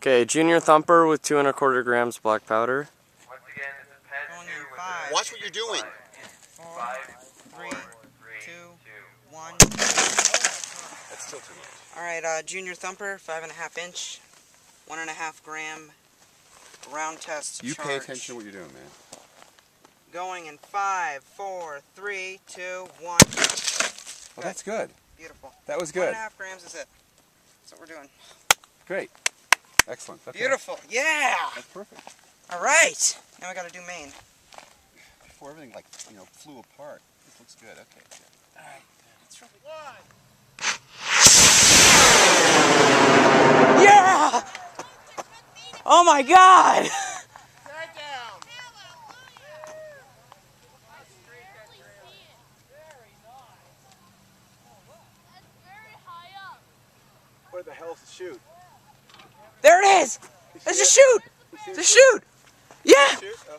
Okay, Junior Thumper with two and a quarter grams black powder. Once again, this is pad two with five. Watch what you're doing. Four, five, three, three, two, two. That's still too much. All right, uh, Junior Thumper, five and a half inch, one and a half gram, ground test You charge. pay attention to what you're doing, man. Going in five, four, three, two, one. Well, that's good. Beautiful. That was good. and a half grams is it. That's what we're doing. Great. Excellent. Okay. Beautiful. Yeah. That's perfect. All right. Now we got to do main. Before everything like you know flew apart. This looks good. Okay. good. All right. Let's roll. Yeah. Oh my God. Right down. Where the hell's the chute? There it is. There's a chute. There's a chute. Yeah. Oh.